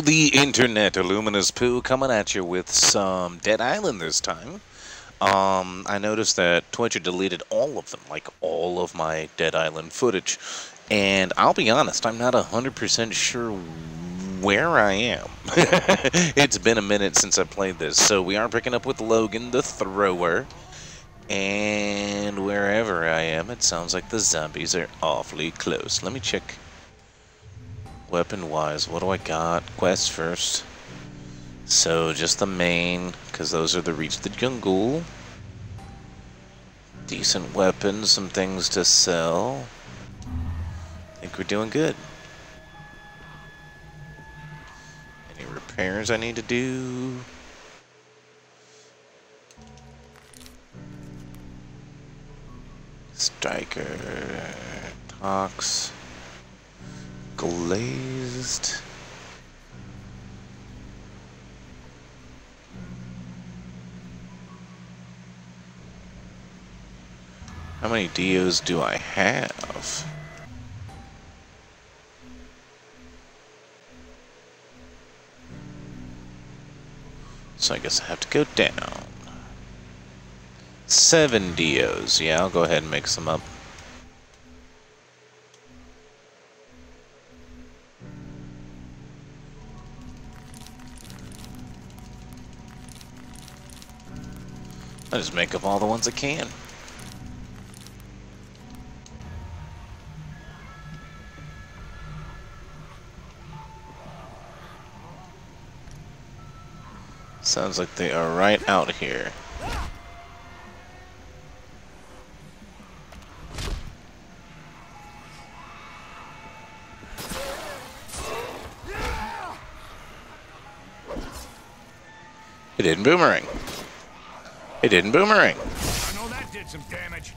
The internet, Elumanis Poo, coming at you with some Dead Island this time. Um, I noticed that Twitch deleted all of them, like all of my Dead Island footage. And I'll be honest, I'm not 100% sure where I am. it's been a minute since I played this, so we are picking up with Logan, the thrower. And wherever I am, it sounds like the zombies are awfully close. Let me check weapon-wise. What do I got? Quest first. So, just the main, because those are the Reach the Jungle. Decent weapons, some things to sell. I think we're doing good. Any repairs I need to do? Striker, Tox, Glazed. How many Deos do I have? So I guess I have to go down. Seven Deos. Yeah, I'll go ahead and mix them up. I just make up all the ones I can. Sounds like they are right out here. It didn't boomerang. It didn't boomerang. I know that did some damage.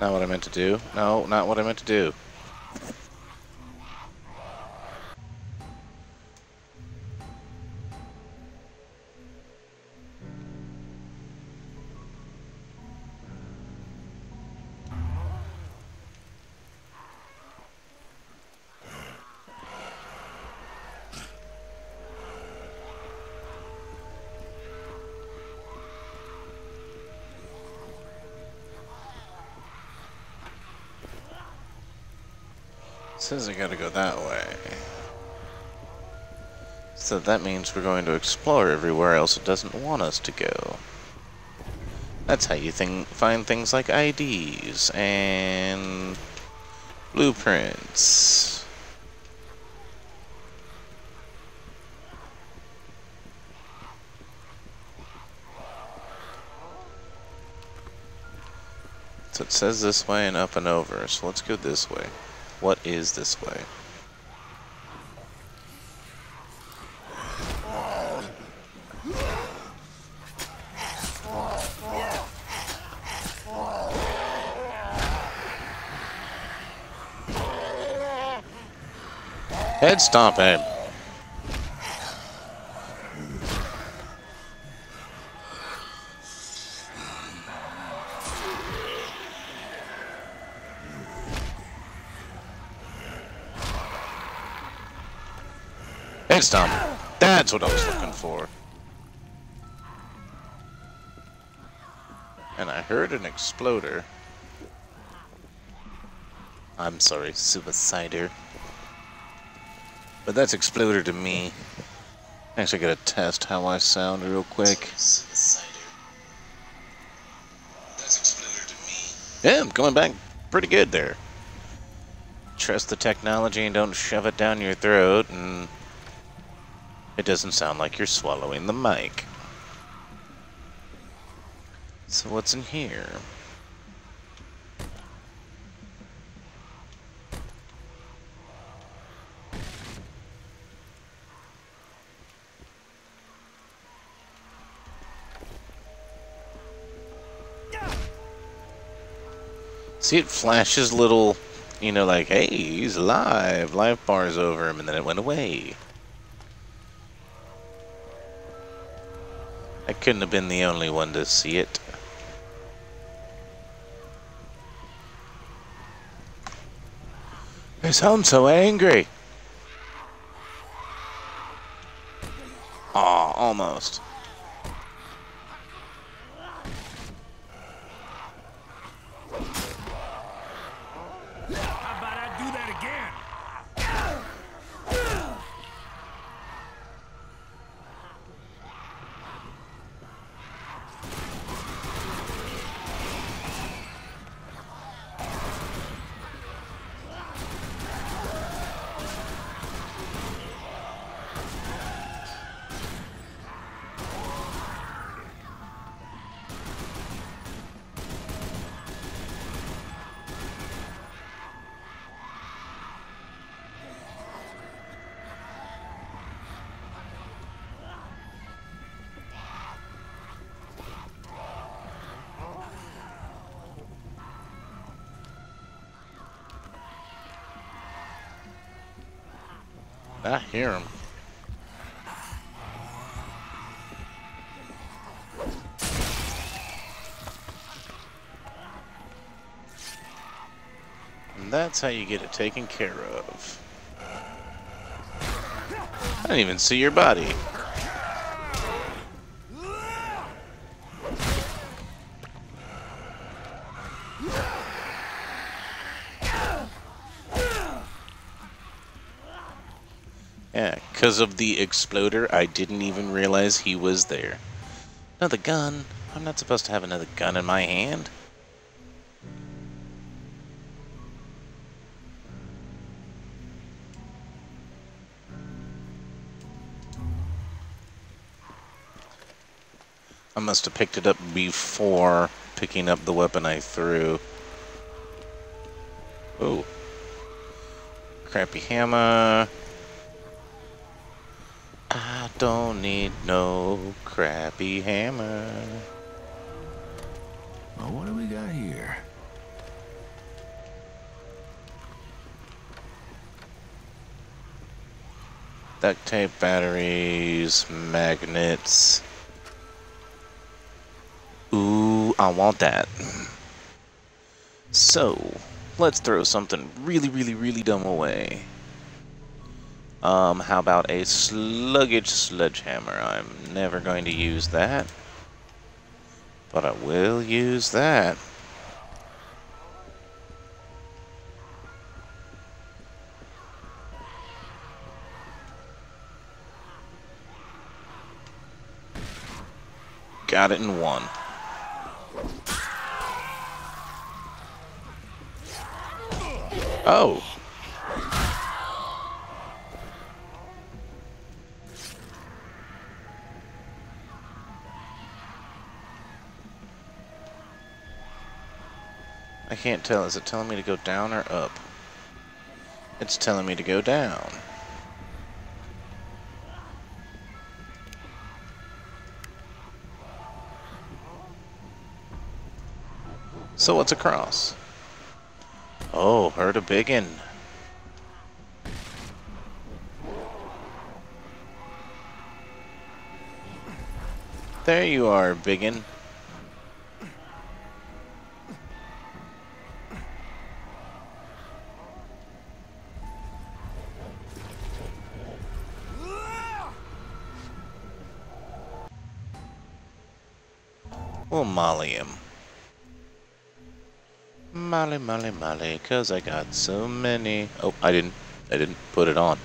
Not what I meant to do. No, not what I meant to do. Says I gotta go that way. So that means we're going to explore everywhere else it doesn't want us to go. That's how you think, find things like IDs and blueprints. So it says this way and up and over, so let's go this way. What is this way? Head stomp him. Head stomp. That's what I was looking for. And I heard an exploder. I'm sorry, suicider. But that's exploder to me. Actually, gotta test how I sound real quick. Yeah, I'm coming back pretty good there. Trust the technology and don't shove it down your throat, and it doesn't sound like you're swallowing the mic. So what's in here? See, it flashes little, you know, like, hey, he's alive. Life bar's over him, and then it went away. I couldn't have been the only one to see it. They sound so angry. Aw, almost. I hear him. And that's how you get it taken care of. I didn't even see your body. Yeah, because of the exploder, I didn't even realize he was there. Another gun? I'm not supposed to have another gun in my hand. I must have picked it up before picking up the weapon I threw. Oh. Crappy hammer. Don't need no crappy hammer. Well, what do we got here? Duct tape, batteries, magnets. Ooh, I want that. So, let's throw something really, really, really dumb away. Um, how about a sluggish sledgehammer? I'm never going to use that. But I will use that. Got it in one. Oh. I can't tell. Is it telling me to go down or up? It's telling me to go down. So what's across? Oh, heard a biggin. There you are, biggin. We'll molly him. Molly, molly, molly, cause I got so many. Oh, I didn't. I didn't put it on.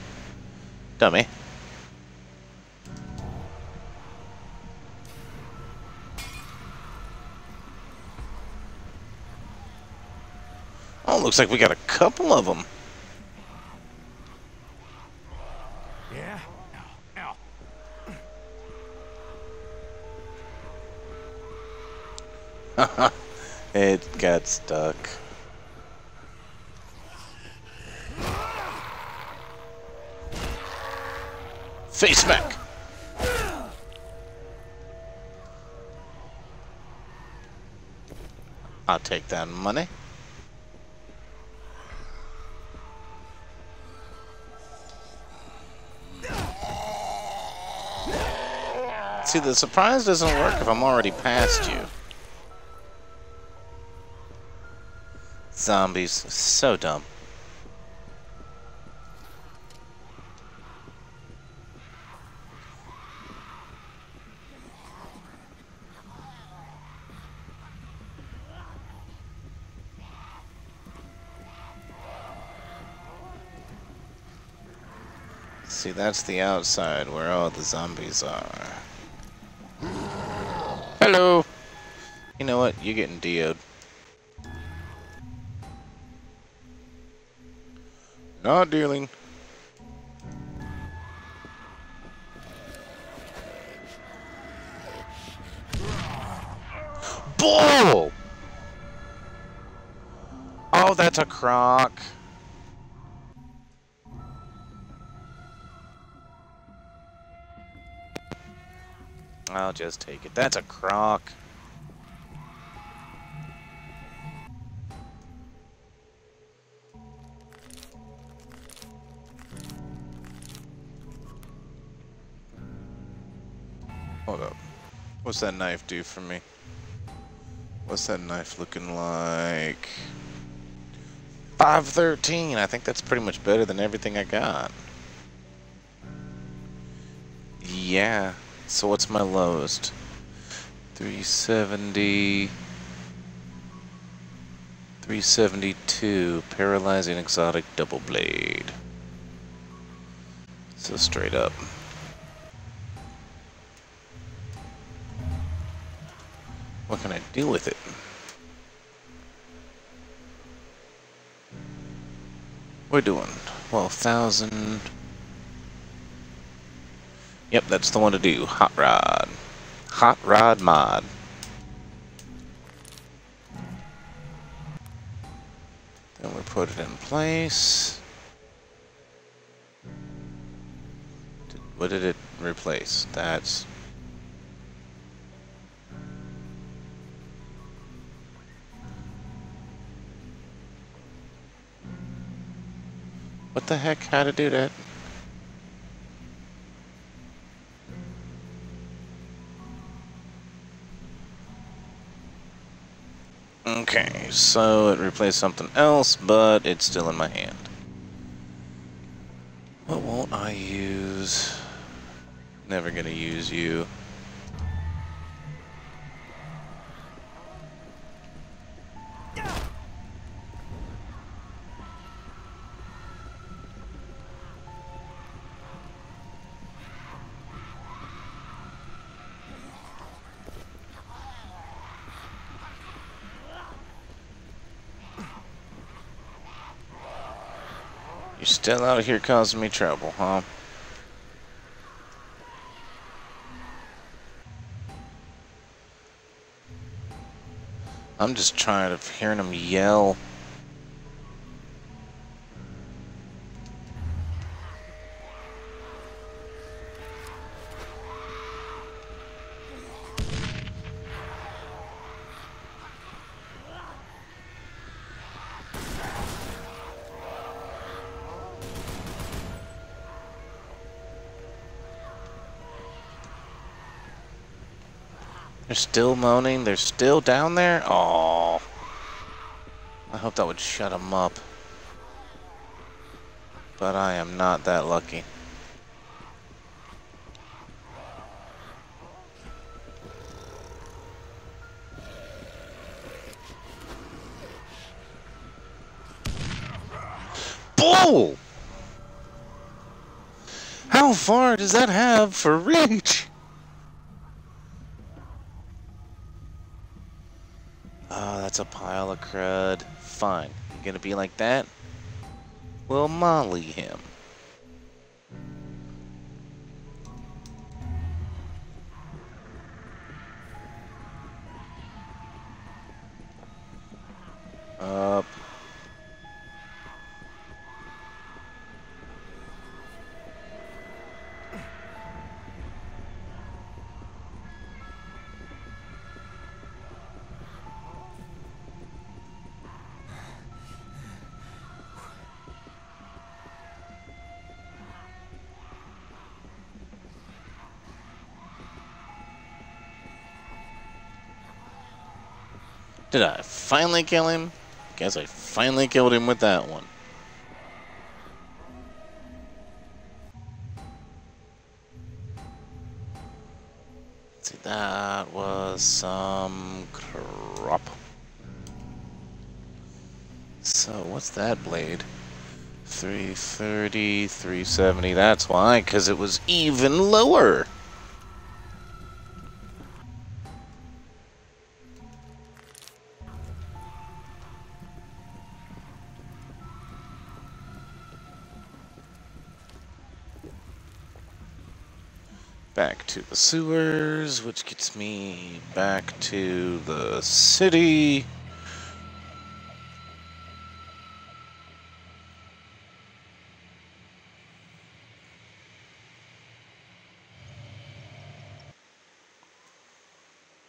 Dummy. Oh, looks like we got a couple of them. It got stuck. Face smack! I'll take that money. See, the surprise doesn't work if I'm already past you. Zombies. So dumb. See, that's the outside where all the zombies are. Hello! You know what? You're getting DO'd. Not dealing. Bull! Oh, that's a croc. I'll just take it. That's a croc. What's that knife do for me? What's that knife looking like? 513. I think that's pretty much better than everything I got. Yeah. So what's my lowest? 370. 372. Paralyzing exotic double blade. So straight up. Do with it? We're doing 12,000. Yep, that's the one to do. Hot Rod. Hot Rod Mod. Then we put it in place. What did it replace? That's... What the heck? How to do that? Okay, so it replaced something else, but it's still in my hand. What won't I use? Never gonna use you. Still out of here causing me trouble, huh? I'm just tired of hearing him yell. Still moaning. They're still down there? Oh. I hope that would shut them up. But I am not that lucky. Bull! How far does that have for reach? Oh, that's a pile of crud. Fine. You gonna be like that? We'll molly him. Did I finally kill him? Guess I finally killed him with that one. see, that was some crop. So, what's that blade? 330, 370. That's why, because it was even lower. To the sewers, which gets me back to the city.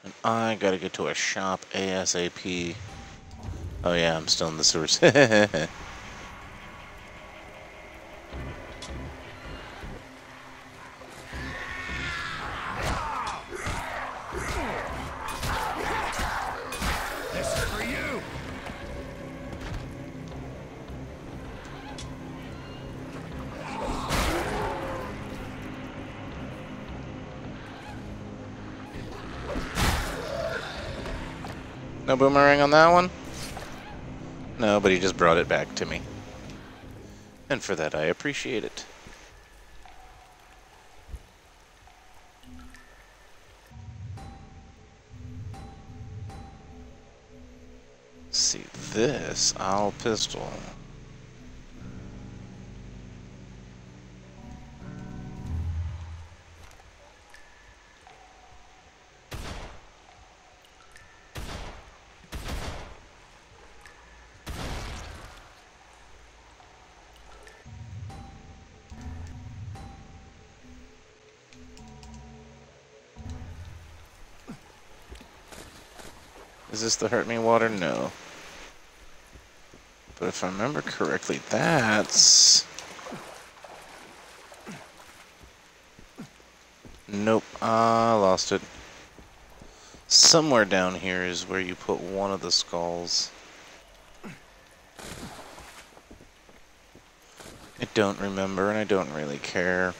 And I gotta get to a shop ASAP. Oh yeah, I'm still in the sewers. boomerang on that one? No, but he just brought it back to me. And for that, I appreciate it. see this owl pistol. This the hurt me water? No. But if I remember correctly, that's... Nope, I lost it. Somewhere down here is where you put one of the skulls. I don't remember, and I don't really care.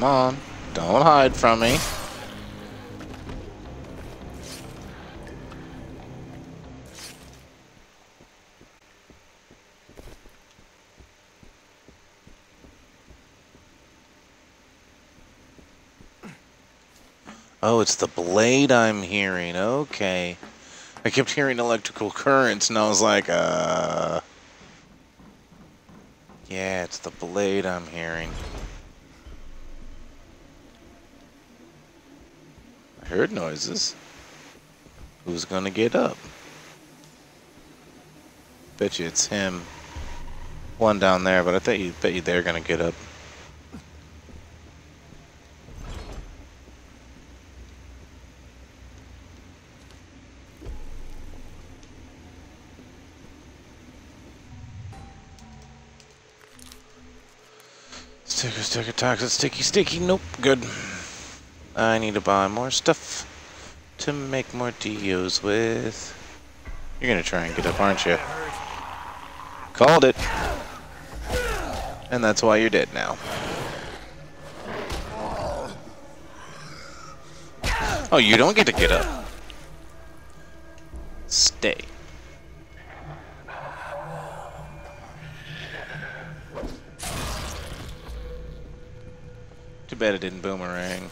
Come on, don't hide from me. Oh, it's the blade I'm hearing. Okay. I kept hearing electrical currents and I was like, uh... Yeah, it's the blade I'm hearing. Heard noises. Who's gonna get up? Bet you it's him. One down there, but I bet you bet you they're gonna get up. Sticker, sticker, toxic, sticky, sticky. Nope, good. I need to buy more stuff to make more deos with. You're gonna try and get up, aren't you? Called it. And that's why you're dead now. Oh, you don't get to get up. Stay. Too bad it didn't boomerang.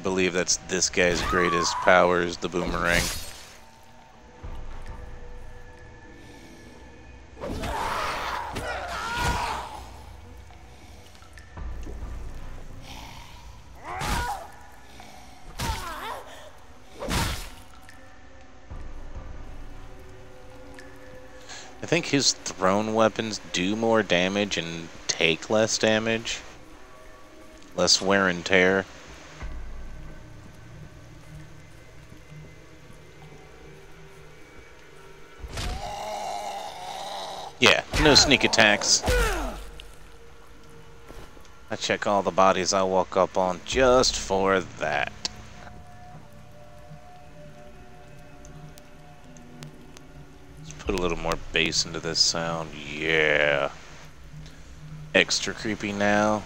I believe that's this guy's greatest power is the boomerang. I think his thrown weapons do more damage and take less damage. Less wear and tear. Yeah, no sneak attacks. I check all the bodies I walk up on just for that. Let's put a little more bass into this sound. Yeah. Extra creepy now.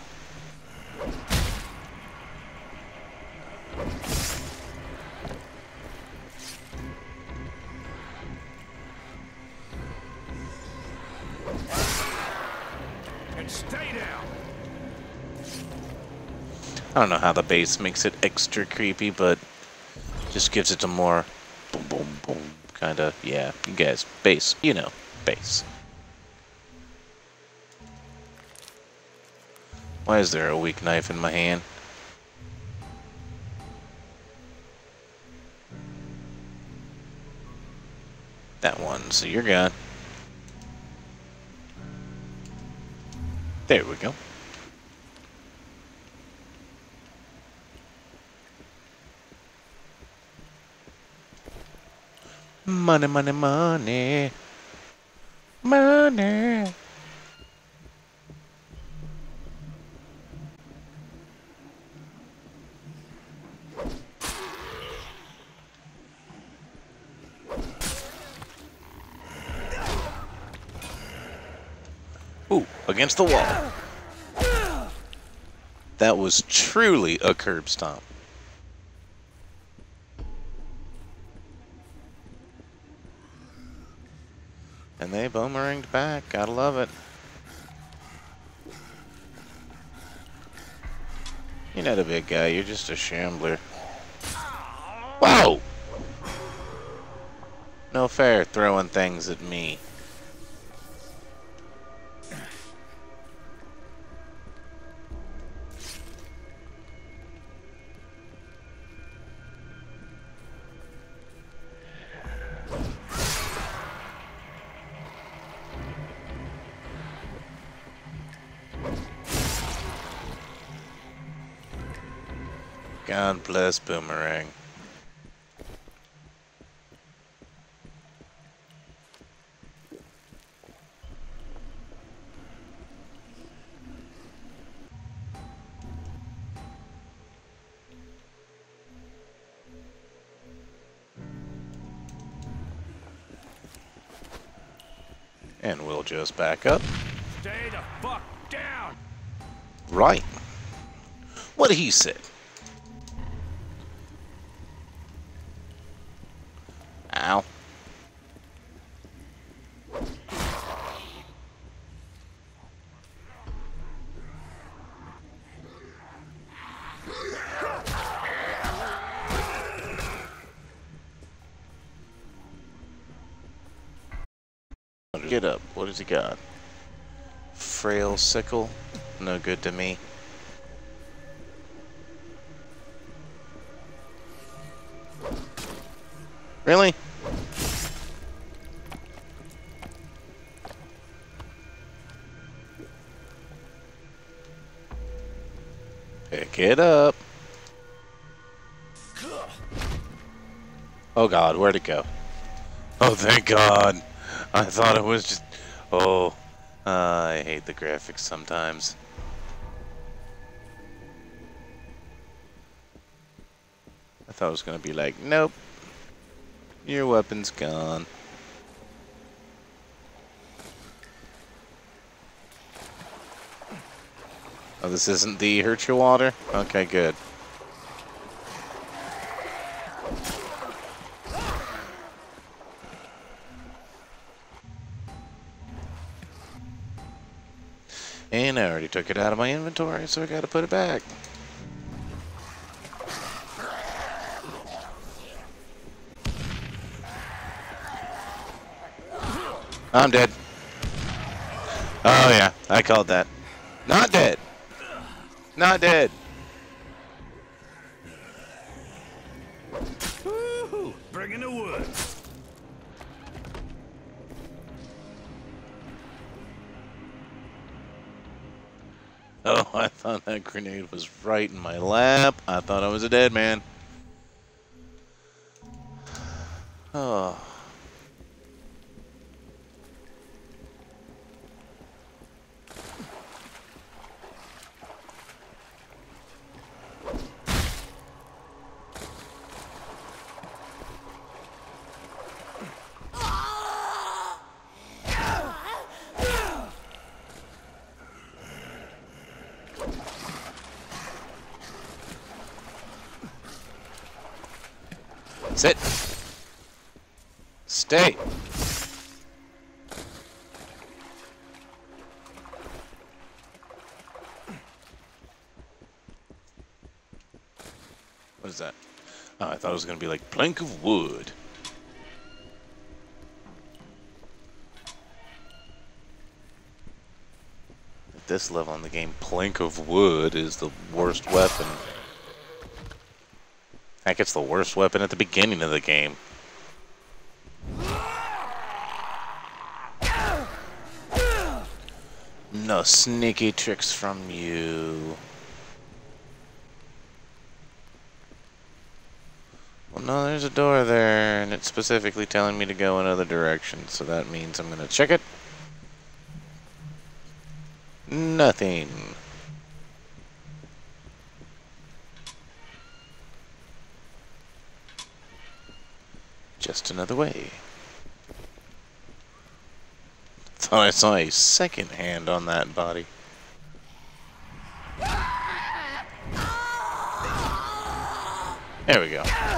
Don't know how the bass makes it extra creepy, but just gives it a more boom, boom, boom kind of. Yeah, you guys, bass, you know, bass. Why is there a weak knife in my hand? That one, so you're gone. There we go. Money, money, money. Money. Ooh, against the wall. That was truly a curb stomp. And they boomeranged back. Gotta love it. Guy. You're just a shambler. Whoa! No fair throwing things at me. Boomerang. And we'll just back up. Stay the fuck down. Right. What did he said. Has he got? Frail sickle? No good to me. Really? Pick it up. Oh god, where'd it go? Oh, thank god. I thought it was just... Oh, uh, I hate the graphics sometimes. I thought it was going to be like, nope, your weapon's gone. Oh, this isn't the hurt your water? Okay, good. Took it out of my inventory, so I gotta put it back. I'm dead. Oh yeah, I called that. Not dead. Not dead. Grenade was right in my lap. I thought I was a dead man. Oh. Sit. Stay. What is that? Oh, I thought it was going to be like plank of wood. At this level in the game, plank of wood is the worst weapon. Heck, gets the worst weapon at the beginning of the game. No sneaky tricks from you. Well, no, there's a door there, and it's specifically telling me to go another direction, so that means I'm gonna check it. Nothing. Just another way. Thought I saw a second hand on that body. There we go.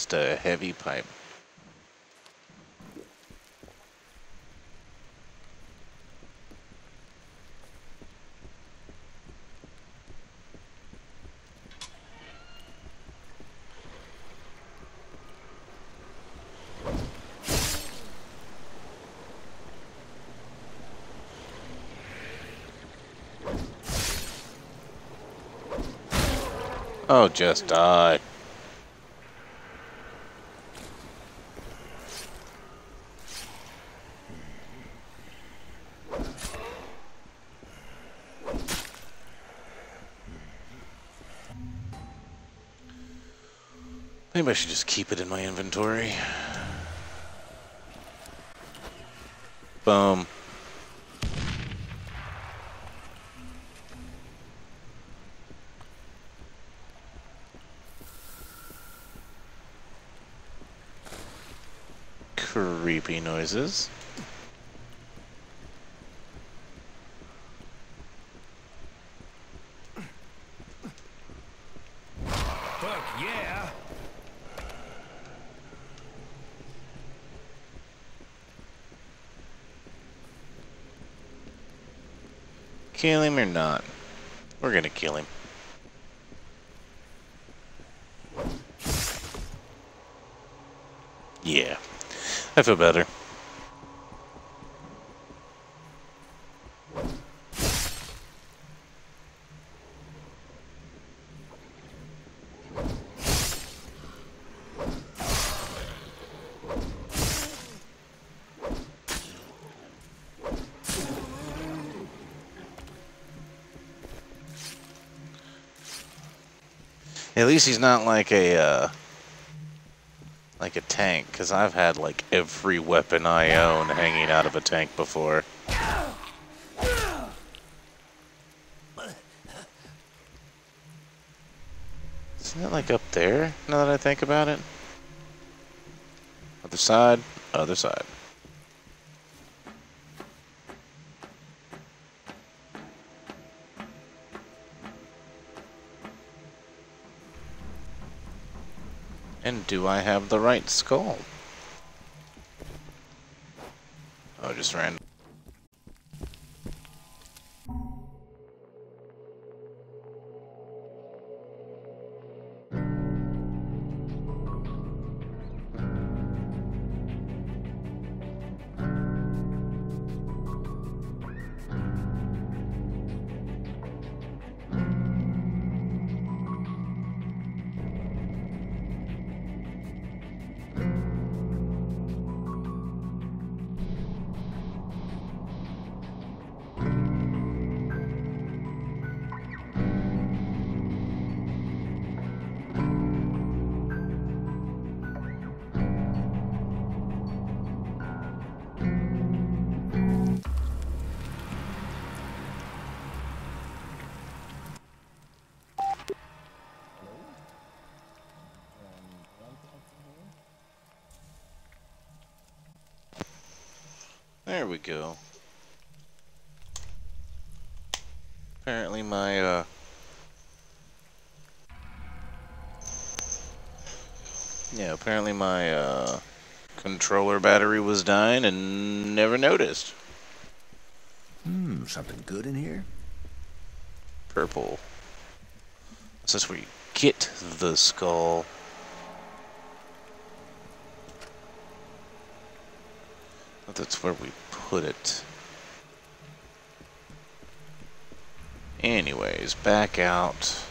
Just a heavy pipe. Oh, just die. Maybe I should just keep it in my inventory. Boom. Creepy noises. Fuck yeah. Kill him or not? We're gonna kill him. Yeah. I feel better. Least he's not like a, uh, like a tank, because I've had like every weapon I own hanging out of a tank before. Isn't it like up there, now that I think about it? Other side, other side. And do I have the right skull? Oh, just random. We go. Apparently my, uh... Yeah, apparently my, uh, controller battery was dying and never noticed. Hmm, something good in here? Purple. This is where you get the skull. That's where we put it. Anyways, back out.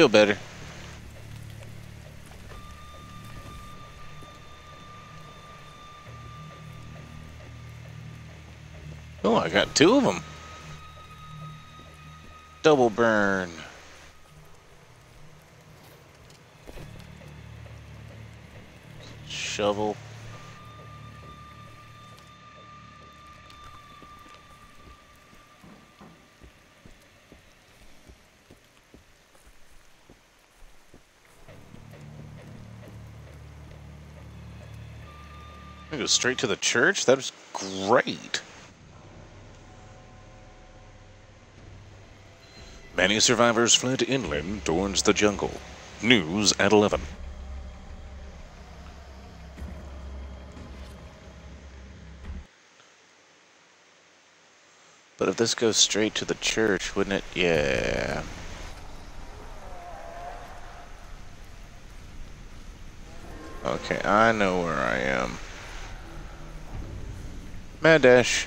Feel better. Oh, I got two of them. Double burn. Go straight to the church? That was great. Many survivors fled inland towards the jungle. News at 11. But if this goes straight to the church, wouldn't it? Yeah. Okay, I know where I am. Mad Dash.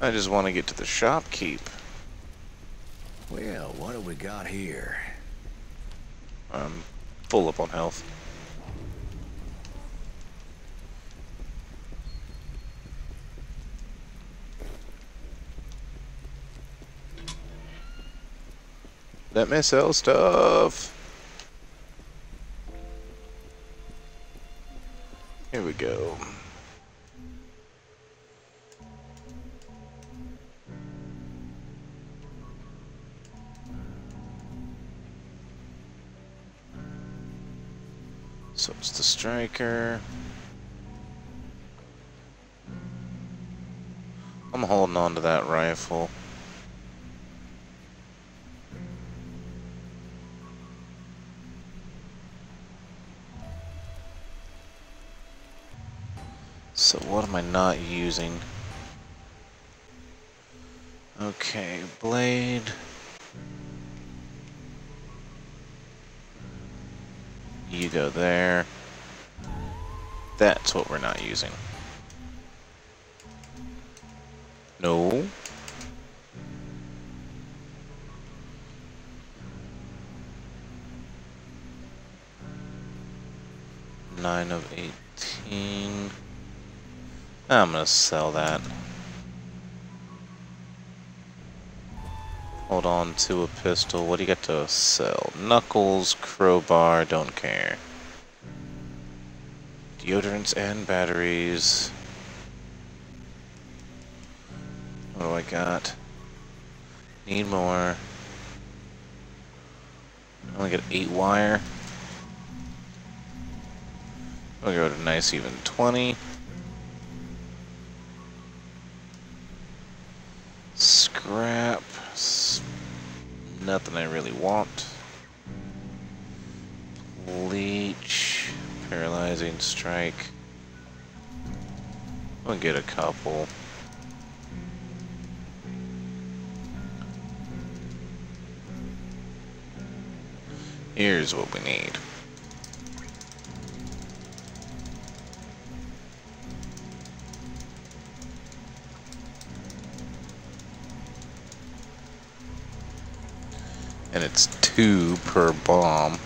I just want to get to the shopkeep. Well, what do we got here? I'm full up on health. Let me sell stuff. Striker. I'm holding on to that rifle. So what am I not using? Okay, blade. You go there. That's what we're not using. No. Nine of eighteen. I'm gonna sell that. Hold on to a pistol. What do you got to sell? Knuckles, crowbar, don't care. Deodorants and batteries. What do I got? Need more. I only got eight wire. We'll go to nice even 20. couple. Here's what we need. And it's two per bomb.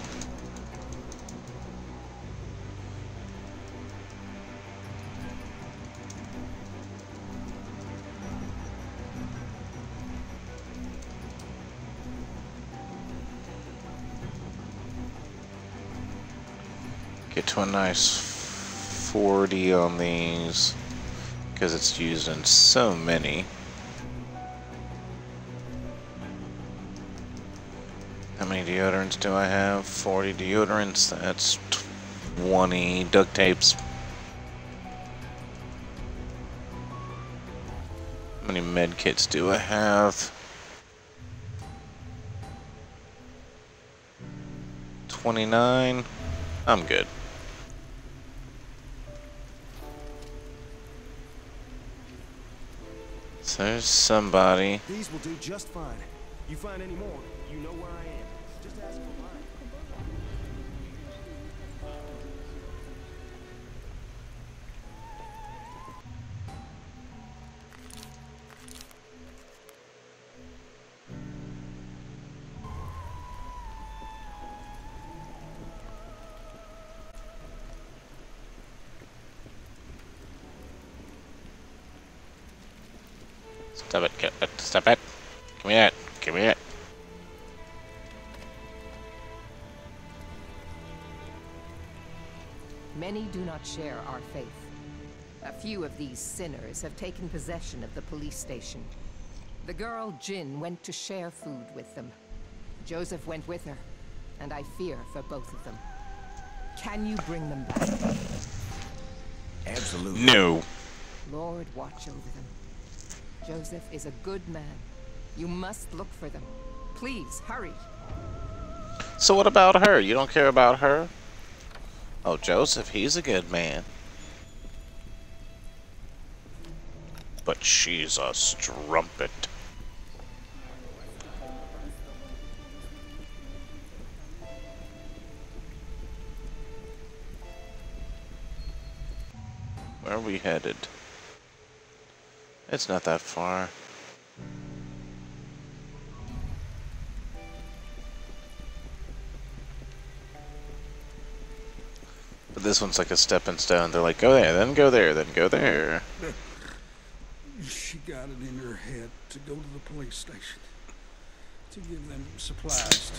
To a nice 40 on these because it's used in so many. How many deodorants do I have? 40 deodorants. That's 20 duct tapes. How many med kits do I have? 29. I'm good. Somebody. These will do just fine. You find any more, you know where I am. Stop it, get it, stop it. Give me that, give me that. Many do not share our faith. A few of these sinners have taken possession of the police station. The girl, Jin, went to share food with them. Joseph went with her, and I fear for both of them. Can you bring them back? Absolutely. No. Lord, watch over them. Joseph is a good man. You must look for them. Please, hurry. So what about her? You don't care about her? Oh, Joseph, he's a good man. But she's a strumpet. Where are we headed? It's not that far. But this one's like a stepping stone. They're like, go there, then go there, then go there. She got it in her head to go to the police station to give them supplies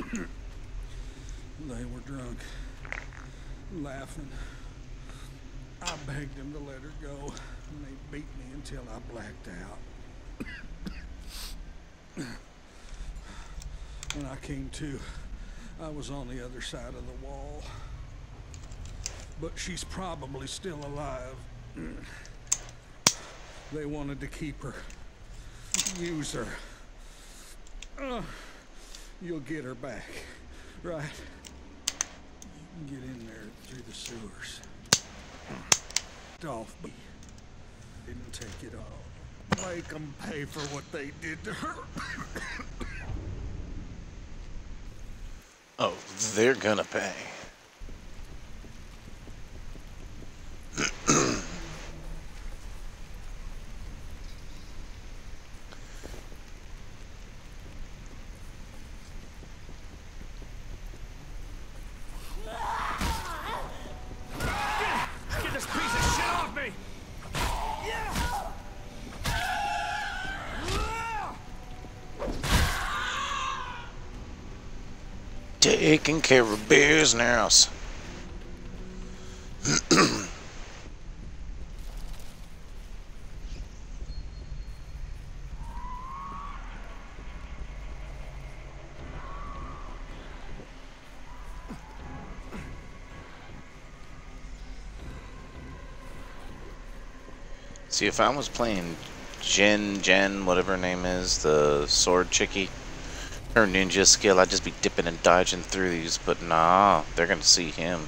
to. they were drunk, laughing. I begged them to let her go, and they beat me until I blacked out. when I came to, I was on the other side of the wall. But she's probably still alive. They wanted to keep her. Use her. Uh, you'll get her back, right? You can get in there through the sewers. Dolph. Didn't take it all. Make them pay for what they did to her. Oh, they're gonna pay. Get this piece of shit off me! Taking care of business. See, if I was playing Jen, Jen, whatever her name is, the sword chickie, her ninja skill, I'd just be dipping and dodging through these, but nah, they're gonna see him.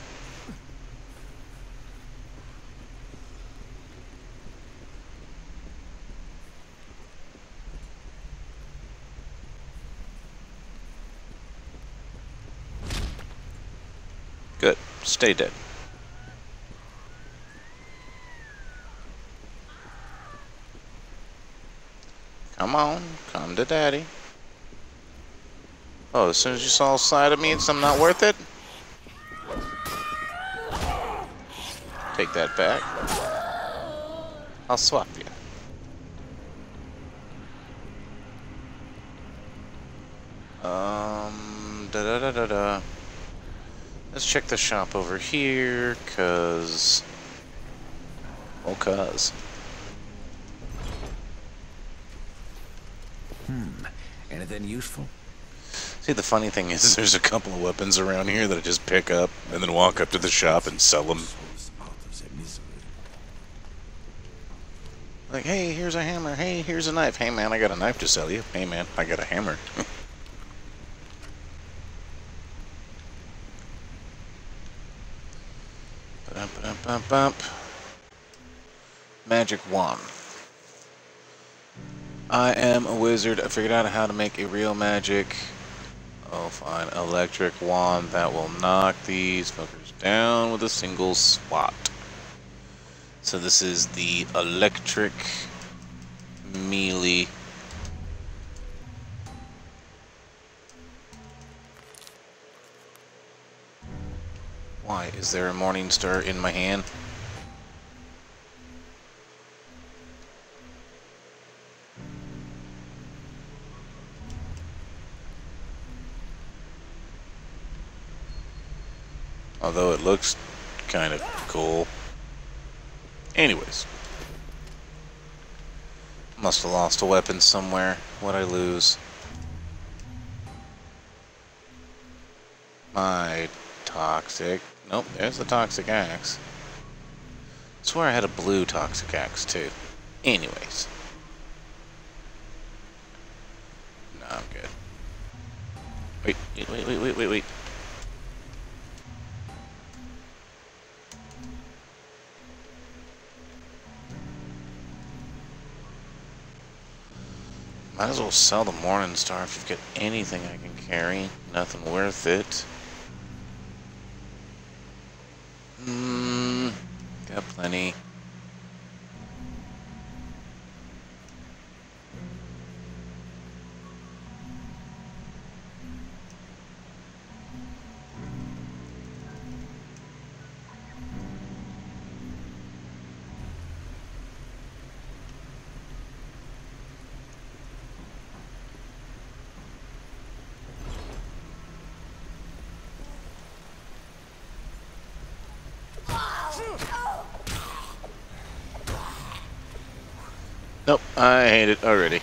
Good. Stay dead. Come on, come to daddy. Oh, as soon as you saw a side of me, it's I'm not worth it? Take that back. I'll swap you. Um, da da da da da. Let's check the shop over here, cause. Well, cause. Hmm. Anything useful? See, the funny thing is, there's a couple of weapons around here that I just pick up and then walk up to the shop and sell them. Like, hey, here's a hammer. Hey, here's a knife. Hey, man, I got a knife to sell you. Hey, man, I got a hammer. Ba-dum-ba-dum-bum-bum. Magic wand. I am a wizard. I figured out how to make a real magic. Oh, fine. Electric wand that will knock these fuckers down with a single swat. So this is the electric melee. Why? Is there a morning star in my hand? Although it looks kind of cool. Anyways. Must have lost a weapon somewhere. What'd I lose? My toxic. Nope, there's the toxic axe. I swear I had a blue toxic axe too. Anyways. No, I'm good. Wait, wait, wait, wait, wait, wait, Might as well sell the Morning Star if you've got anything I can carry. Nothing worth it. Hmm, got plenty. Nope, I hate it already.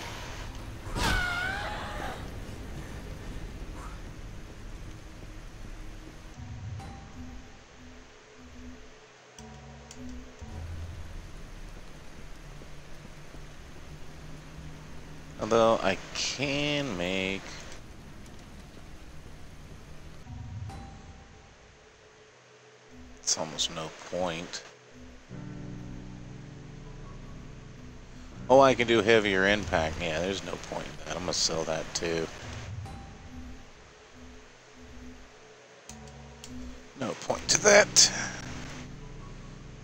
I can do heavier impact. Yeah, there's no point in that. I'm gonna sell that too. No point to that.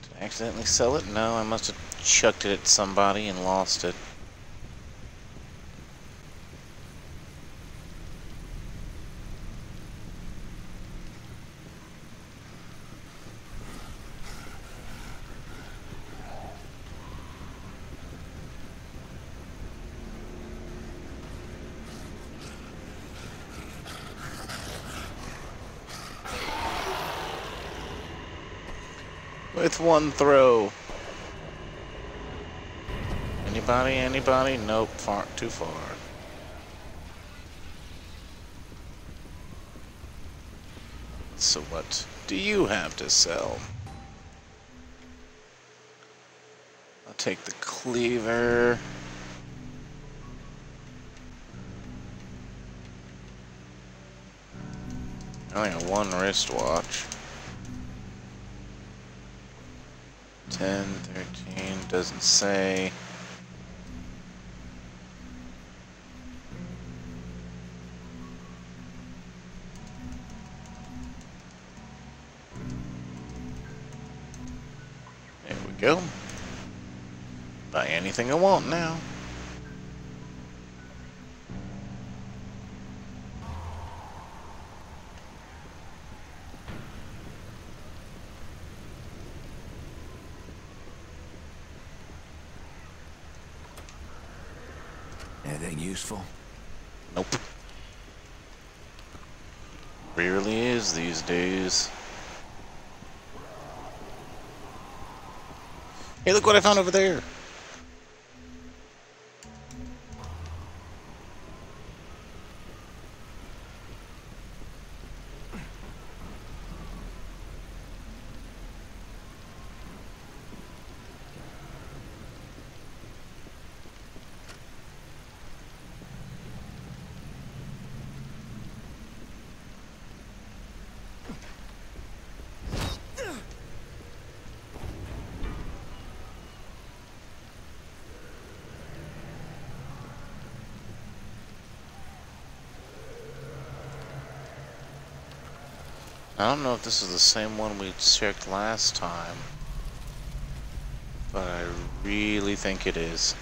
Did I accidentally sell it? No, I must have chucked it at somebody and lost it. Throw. Anybody? Anybody? Nope. Far too far. So what do you have to sell? I'll take the cleaver. I only got one wristwatch. 10, 13, doesn't say. There we go. Buy anything I want now. Useful? Nope. Rarely is these days. Hey, look what I found over there. I don't know if this is the same one we checked last time. But I really think it is.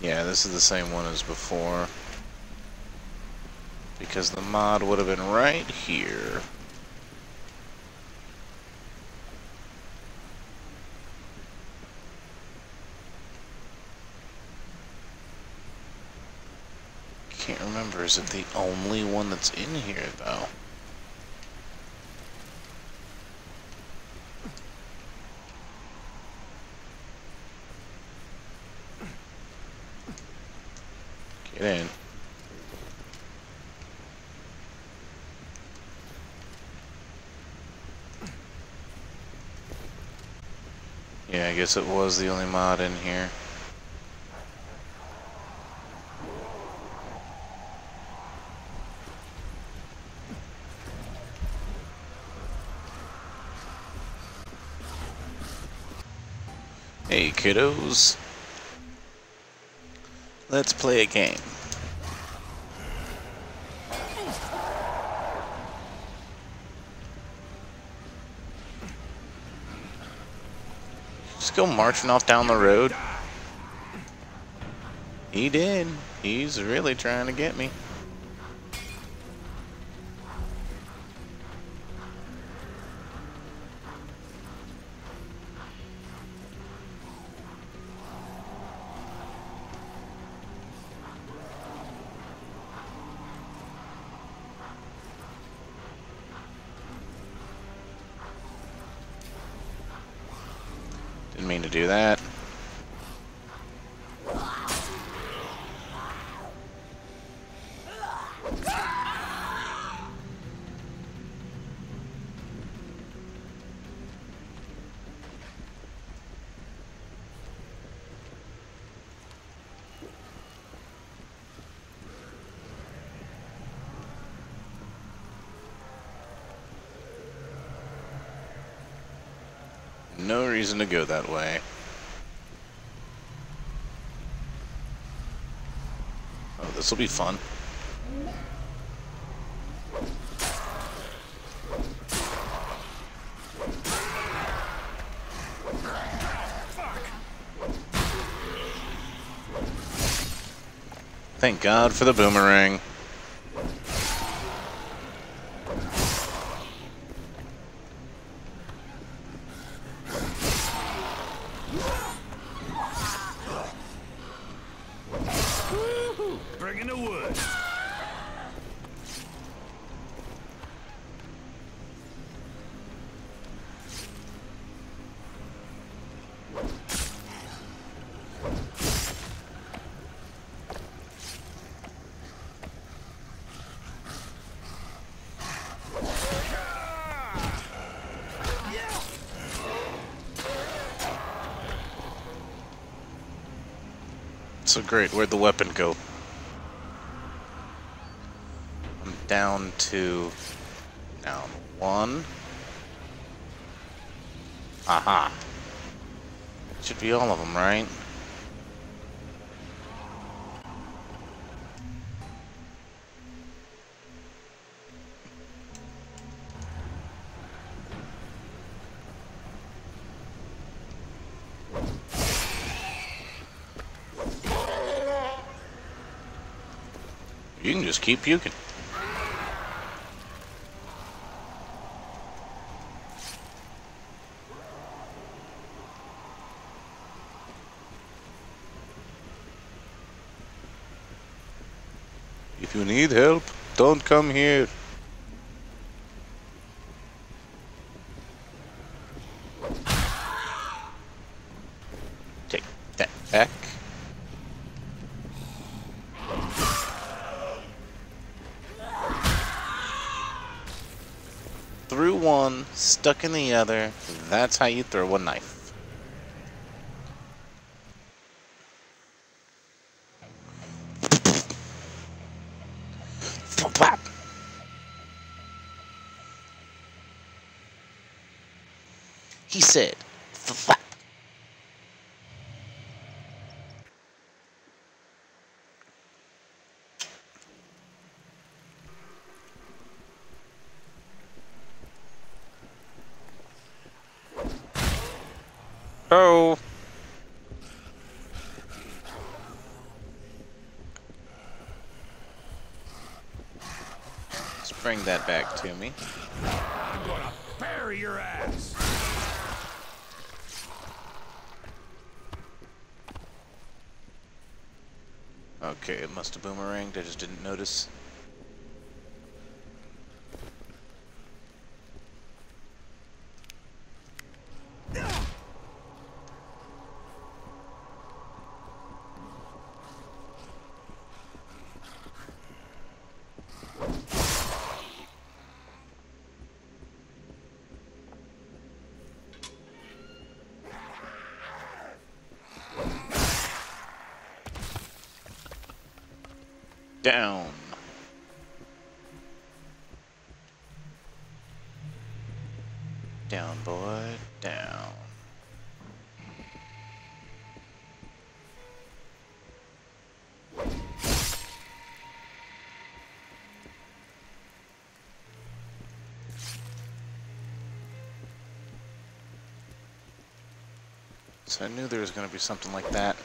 Yeah, this is the same one as before. Because the mod would have been right here. Can't remember, is it the only one that's in here though? Get in. Guess it was the only mod in here. Hey kiddos. Let's play a game. Go marching off down the road. He did. He's really trying to get me. Didn't mean to do that. No reason to go that way. Oh, this will be fun. Thank God for the boomerang. Bringing the wood. So great, where'd the weapon go? I'm down to down one. Aha. Should be all of them, right? Keep puking. If you need help, don't come here. Take that back. Through one, stuck in the other. That's how you throw a knife. Thwap. He said, "Thwap." Oh. Let's bring that back to me. I'm gonna bury your ass. Okay, it must have boomeranged. I just didn't notice. Down. Down, boy. Down. So I knew there was going to be something like that.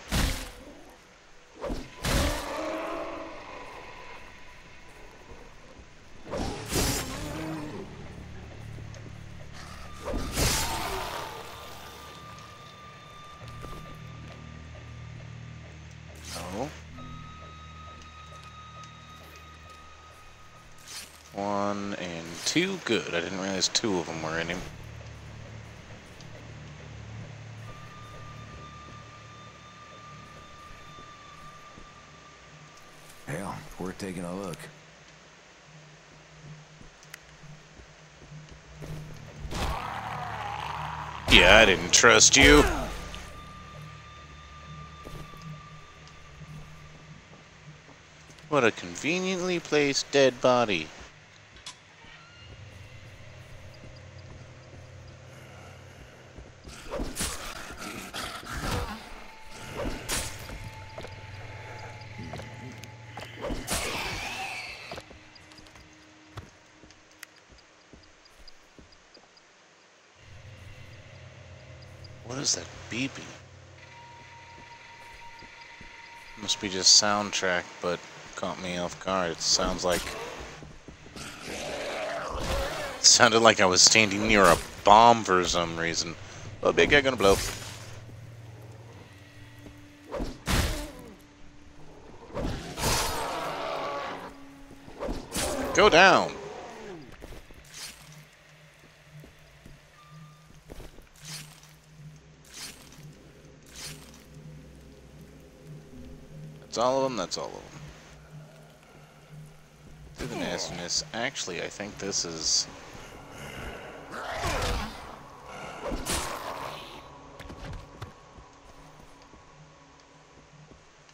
Two. Good. I didn't realize two of them were in him. Hell, worth taking a look. Yeah, I didn't trust you. What a conveniently placed dead body. What is that beeping? Just soundtrack, but caught me off guard. It sounds like. It sounded like I was standing near a bomb for some reason. Oh, big guy gonna blow. Go down. That's all of them, that's all of them. Through the nastiness. Actually, I think this is...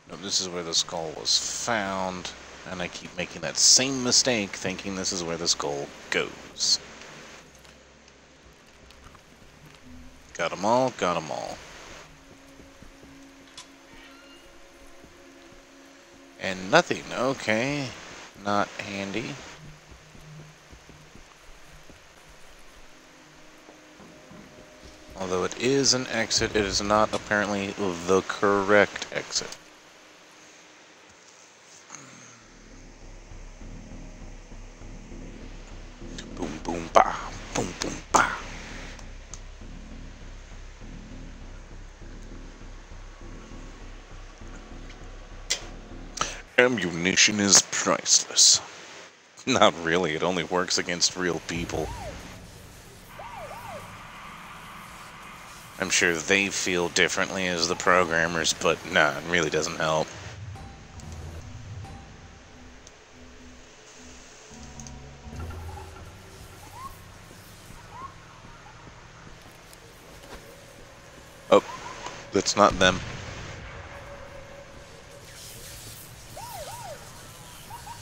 No, this is where the skull was found, and I keep making that same mistake, thinking this is where the skull goes. Got them all, got them all. And nothing, okay. Not handy. Although it is an exit, it is not apparently the correct exit. Ammunition is priceless. Not really, it only works against real people. I'm sure they feel differently as the programmers, but nah, it really doesn't help. Oh, that's not them.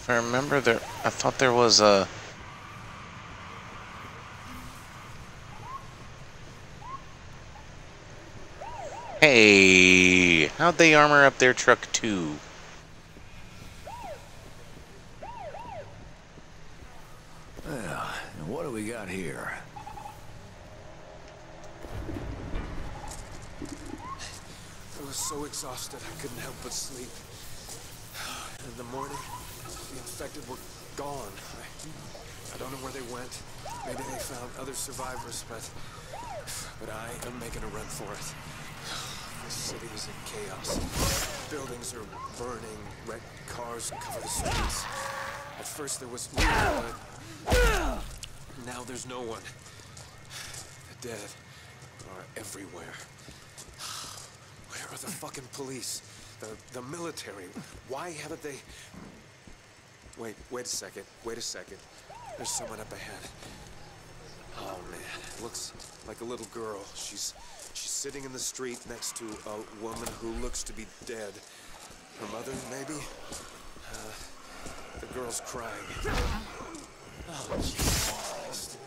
If I remember there, I thought there was a... Hey, how'd they armor up their truck too? Well, what do we got here? I was so exhausted I couldn't help but sleep. Survivors, but but I am making a run for it. The city is in chaos. Buildings are burning, wrecked cars cover the streets. At first there was no but now there's no one. The dead are everywhere. Where are the fucking police? The the military? Why haven't they? Wait, wait a second. Wait a second. There's someone up ahead. Oh man, looks like a little girl. She's she's sitting in the street next to a woman who looks to be dead. Her mother, maybe? Uh, the girl's crying. Oh, Jesus Christ.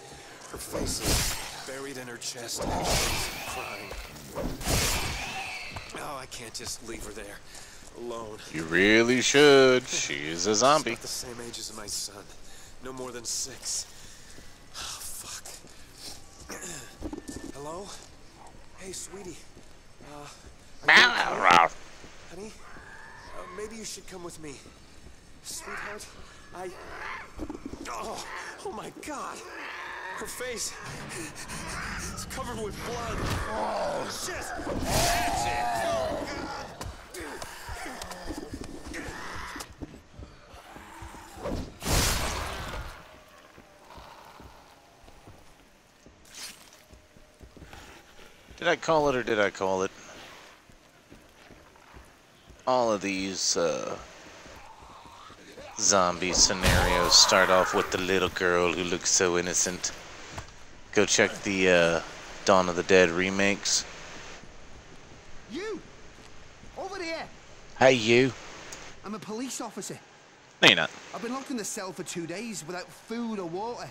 Her face is buried in her chest and she's crying. Oh, I can't just leave her there, alone. You really should. She's a She's zombie. about the same age as my son. No more than six. Oh, fuck. Hello? Hey, sweetie. Uh, honey? Uh, maybe you should come with me. Sweetheart, I... Oh, oh my God. Her face is covered with blood. Oh, shit. That's it. Did I call it or did I call it? All of these uh, zombie scenarios start off with the little girl who looks so innocent. Go check the uh, Dawn of the Dead remakes. You! Over there! Hey, you. I'm a police officer. No, you're not. I've been locked in the cell for two days without food or water.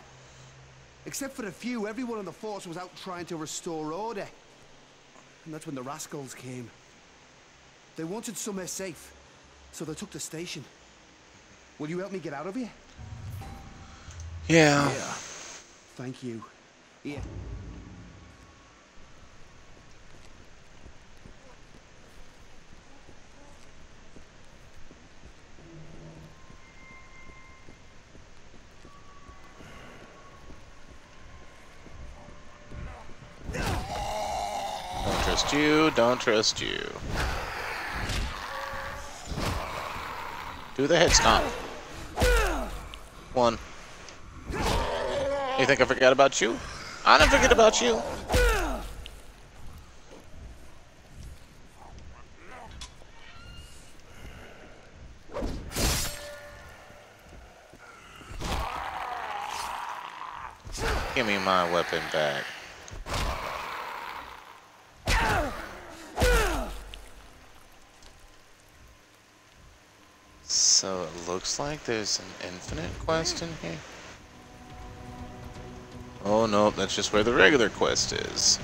Except for a few, everyone on the force was out trying to restore order. And that's when the rascals came. They wanted somewhere safe, so they took the station. Will you help me get out of here? Yeah. yeah. Thank you. Here. You. Don't trust you. Do the head stomp. One. You think I forgot about you? I didn't forget about you. Give me my weapon back. So it looks like there's an infinite quest in here. Oh no, that's just where the regular quest is.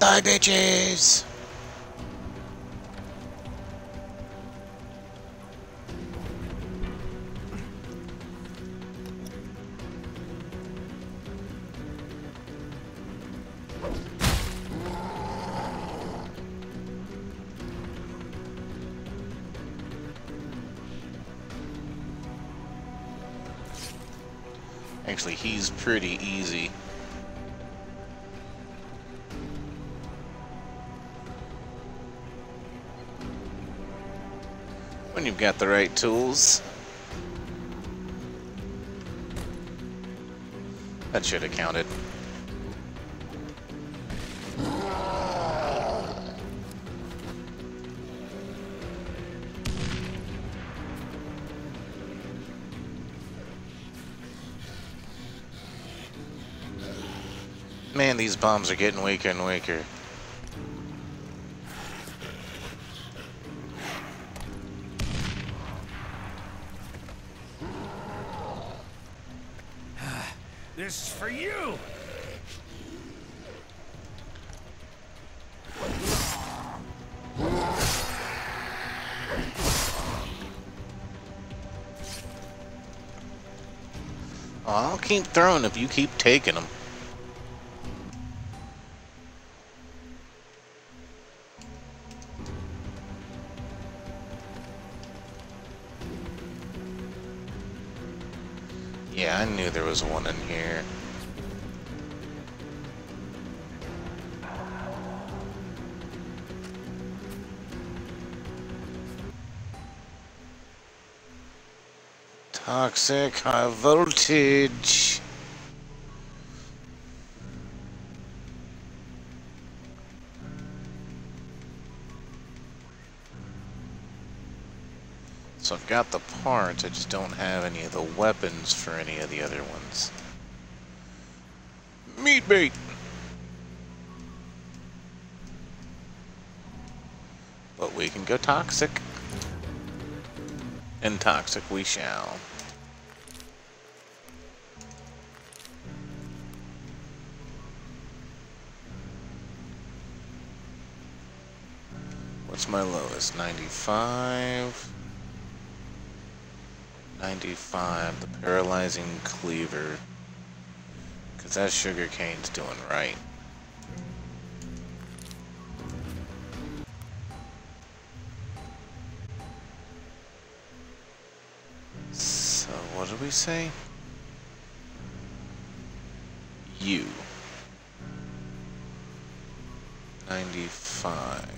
Die bitches! he's pretty easy. When you've got the right tools. That should have counted. These bombs are getting weaker and weaker. This is for you! I'll keep throwing if you keep taking them. Was one in here. Toxic high voltage. So I've got the parts, I just don't have any of the weapons for any of the other ones. Meat bait! But we can go toxic. And toxic we shall. What's my lowest? 95. 95, the paralyzing cleaver. Because that sugar cane's doing right. So, what did we say? You. 95.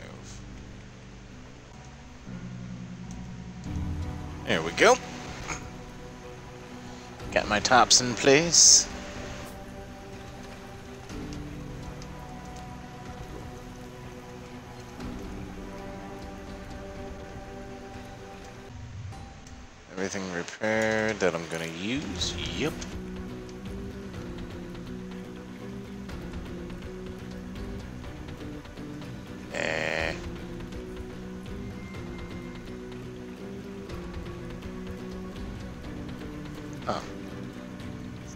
There we go. Got my tops in place. Everything repaired that I'm gonna use. Yep.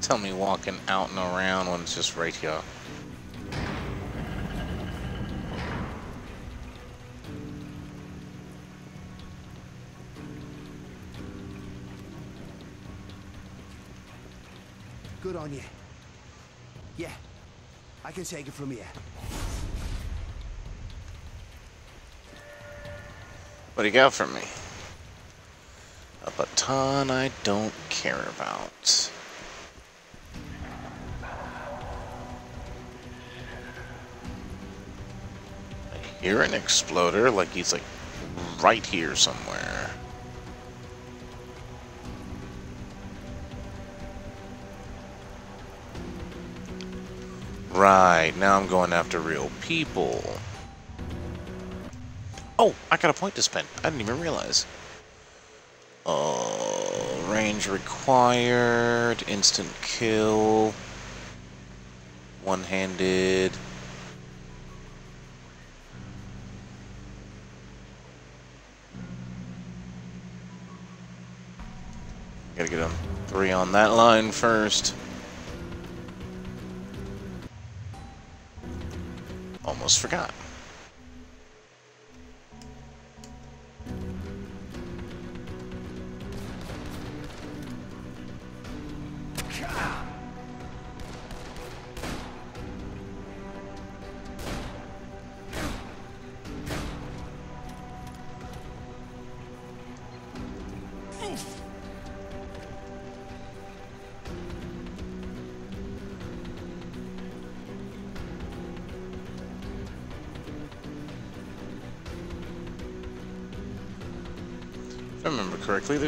Tell me walking out and around when it's just right here. Good on you. Yeah, I can take it from here. What do you got for me? A baton I don't care about. Hear an exploder, like he's like right here somewhere. Right, now I'm going after real people. Oh, I got a point to spend. I didn't even realize. Uh, range required, instant kill, one-handed. On that line first. Almost forgot.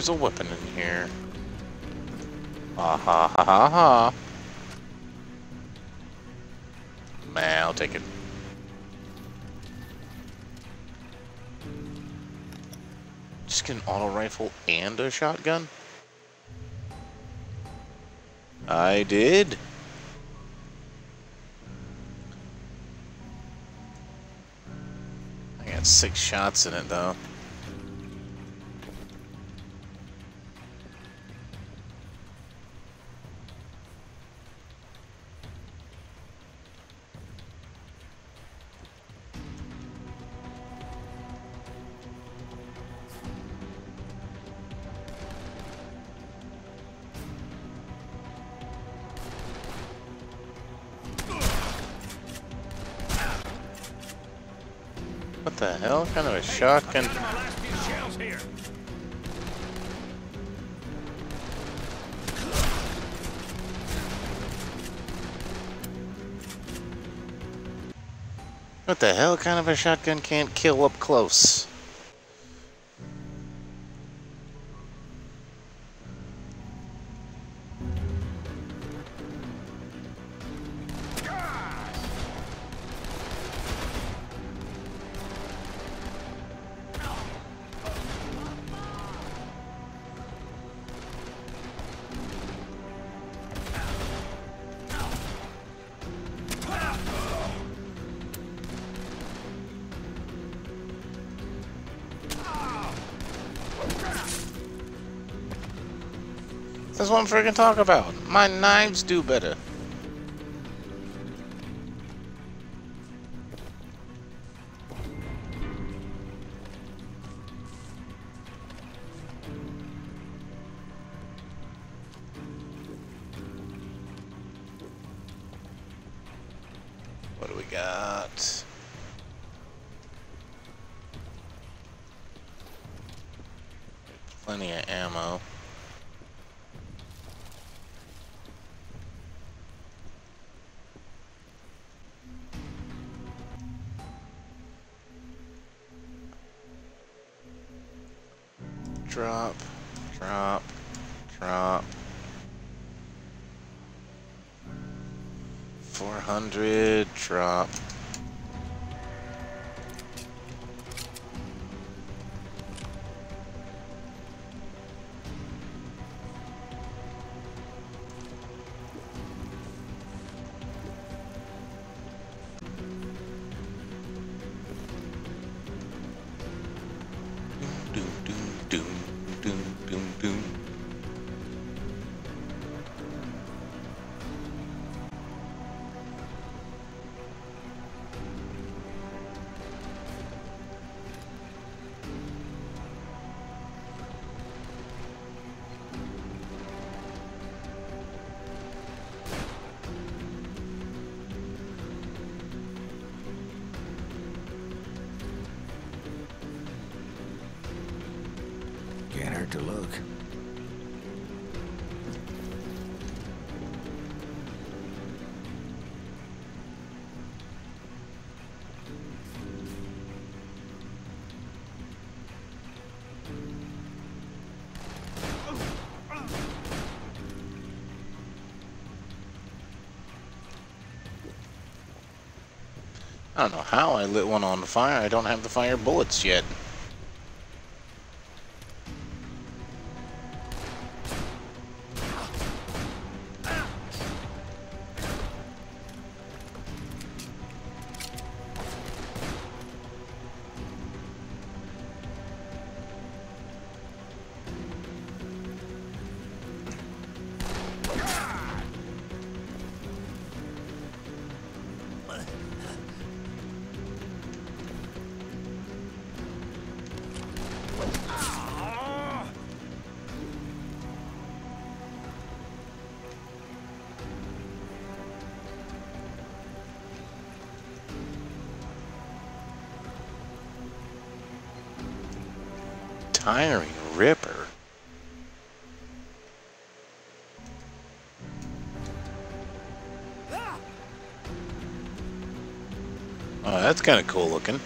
There's a weapon in here. Ah ha ha ha ha. Man, I'll take it. Just get an auto rifle and a shotgun? I did. I got six shots in it though. Shotgun. What the hell kind of a shotgun can't kill up close? I'm freaking talk about. My knives do better. I don't know how I lit one on fire. I don't have the fire bullets yet. Tiring Ripper. Ah! Oh, that's kind of cool looking.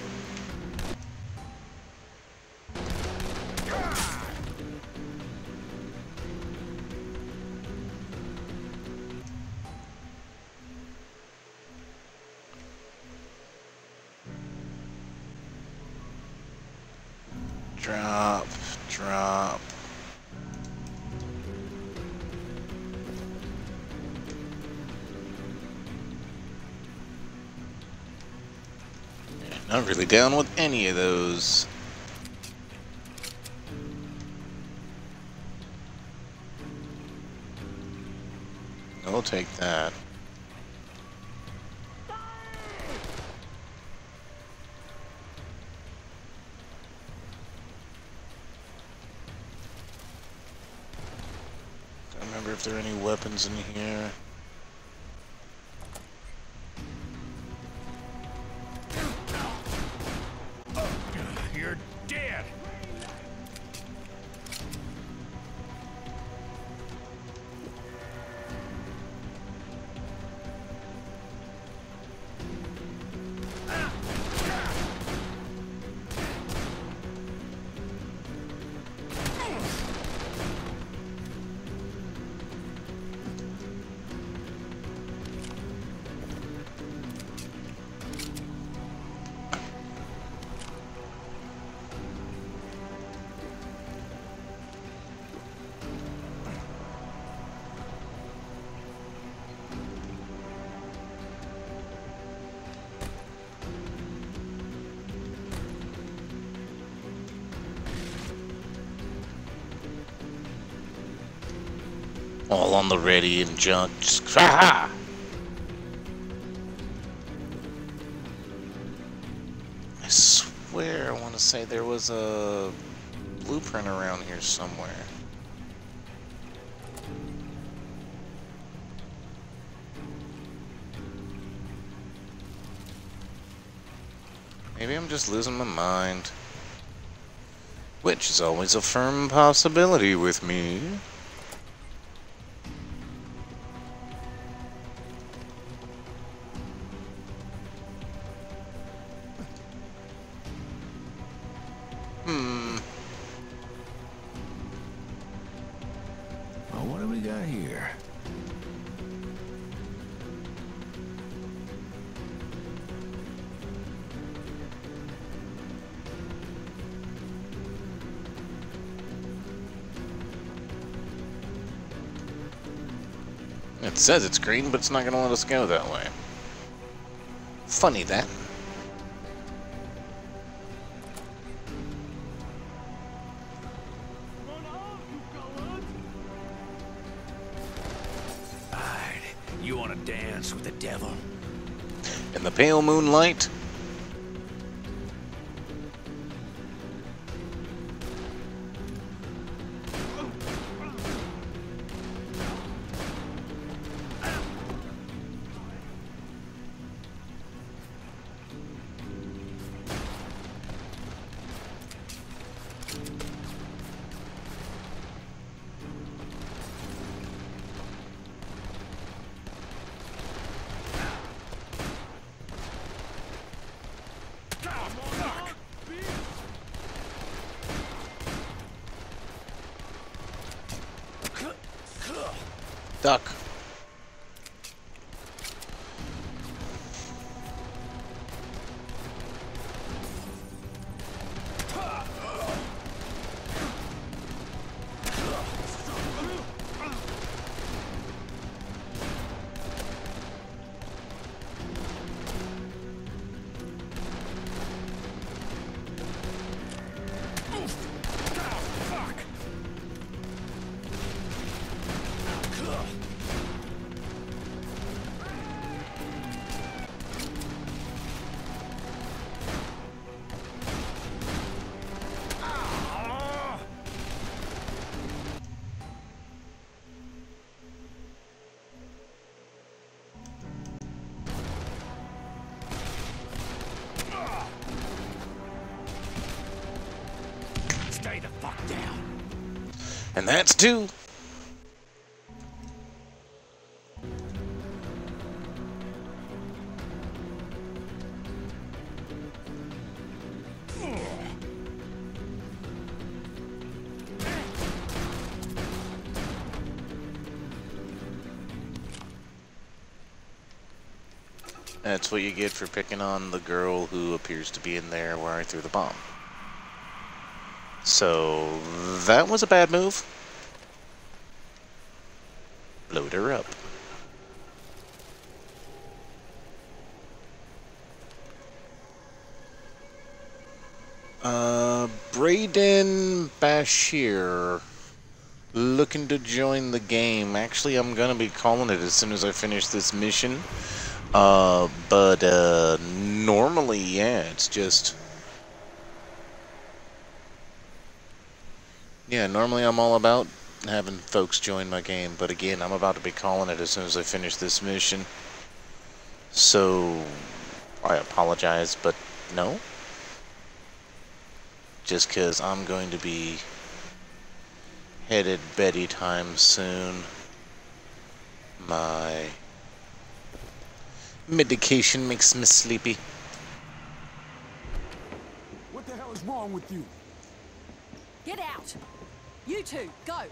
Really down with any of those. I'll take that. Don't remember if there are any weapons in here. All on the ready and junk. Just ah! I swear I want to say there was a blueprint around here somewhere. Maybe I'm just losing my mind. Which is always a firm possibility with me. Says it's green, but it's not going to let us go that way. Funny that. Right. You want to dance with the devil? In the pale moonlight, And that's two. That's what you get for picking on the girl who appears to be in there where I threw the bomb. So that was a bad move. Load her up. Uh, Braden Bashir looking to join the game. Actually, I'm gonna be calling it as soon as I finish this mission. Uh, but uh, normally, yeah, it's just yeah. Normally, I'm all about having folks join my game, but again, I'm about to be calling it as soon as I finish this mission. So I apologize, but no just because I'm going to be headed Betty time soon. My medication makes me sleepy. What the hell is wrong with you? Get out! You two, go!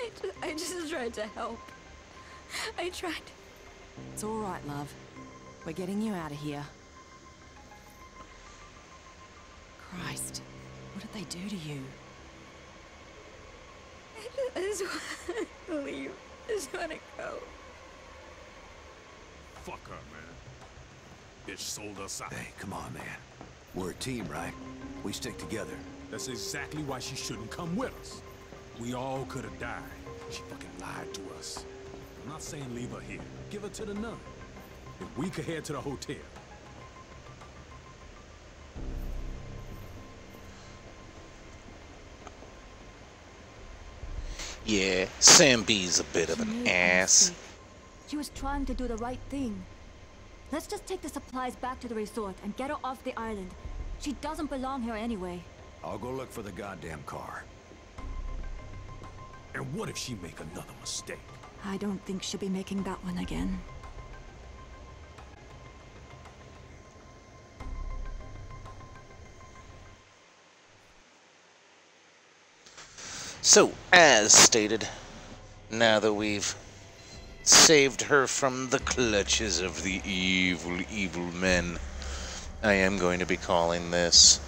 I just, I just tried to help. I tried. It's all right, love. We're getting you out of here. Christ, what did they do to you? I just want to leave. I just want to go. Fuck her, man. Bitch sold us out. Hey, come on, man. We're a team, right? We stick together. That's exactly why she shouldn't come with us. We all could have died. She fucking lied to us. I'm not saying leave her here. Give her to the nun. If we could head to the hotel. Yeah, Sam B's a bit of an ass. She was trying to do the right thing. Let's just take the supplies back to the resort and get her off the island. She doesn't belong here anyway. I'll go look for the goddamn car. And what if she make another mistake? I don't think she'll be making that one again. So, as stated, now that we've saved her from the clutches of the evil, evil men, I am going to be calling this,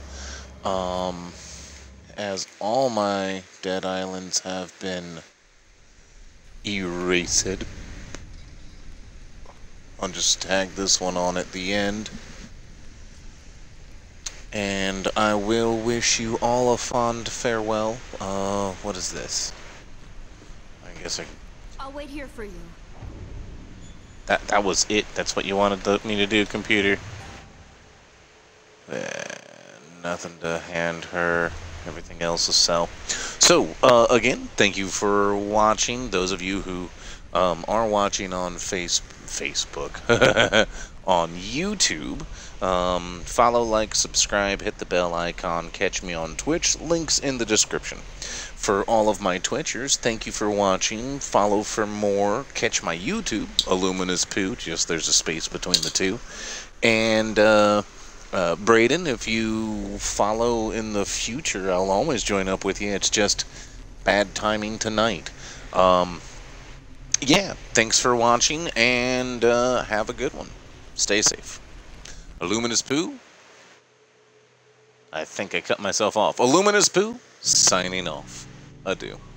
um, as all my dead islands have been erased. I'll just tag this one on at the end. And I will wish you all a fond farewell. Uh, what is this? I guess I... I'll wait here for you. That, that was it. That's what you wanted to, me to do, computer. Uh, nothing to hand her. Everything else is sell. So, uh, again, thank you for watching. Those of you who um, are watching on face Facebook, on YouTube, um, follow, like, subscribe, hit the bell icon, catch me on Twitch. Links in the description. For all of my Twitchers, thank you for watching. Follow for more. Catch my YouTube, Elumanis Poo. Just there's a space between the two. And, uh, uh, Braden, if you follow in the future, I'll always join up with you. It's just bad timing tonight. Um, yeah, thanks for watching, and uh, have a good one. Stay safe. Elumanis Poo. I think I cut myself off. Elumanis Poo, signing off. Adieu.